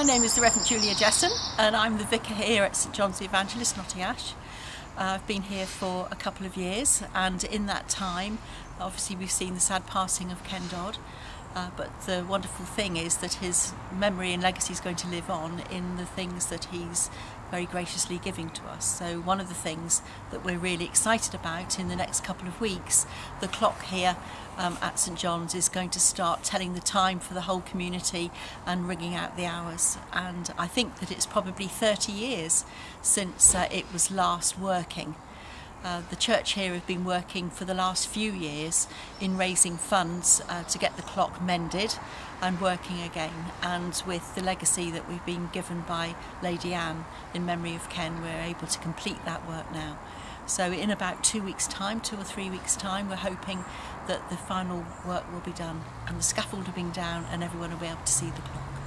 My name is the Reverend Julia Jesson and I'm the vicar here at St John's the Evangelist, Knotty Ash. Uh, I've been here for a couple of years and in that time obviously we've seen the sad passing of Ken Dodd uh, but the wonderful thing is that his memory and legacy is going to live on in the things that he's very graciously giving to us. So one of the things that we're really excited about in the next couple of weeks, the clock here um, at St John's is going to start telling the time for the whole community and ringing out the hours. And I think that it's probably 30 years since uh, it was last working. Uh, the church here has been working for the last few years in raising funds uh, to get the clock mended and working again and with the legacy that we've been given by Lady Anne in memory of Ken we're able to complete that work now. So in about two weeks time, two or three weeks time we're hoping that the final work will be done and the scaffold will be down and everyone will be able to see the clock.